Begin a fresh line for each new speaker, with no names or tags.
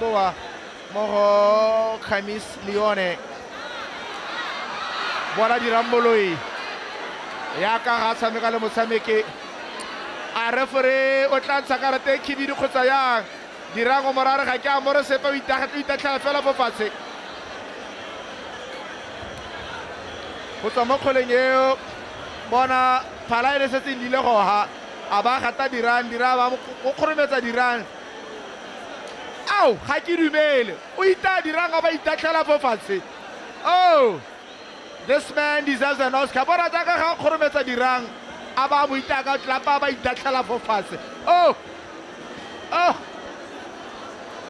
boa. Mo go Khamis Leone. Bona dirang moloi ya ka ga tshameka le motshameki. A refere o tla ntsha karate e khididi kgotsa yang? Morare ga ke a more o itatlhela fela fo fatshe. Go tswa mo kgoleng eo bona phala e le setse lile goga a ba gata dirang dira ba o kgorometsa dirang ao ga ke dumele. O ita dirang a ba itatlhela fo fatshe. Oh this man deserves an oscar. Bona jaaka ga kgorometsa dirang a ba mo ita ka tlapa a ba itatlhela fo fatshe. Oh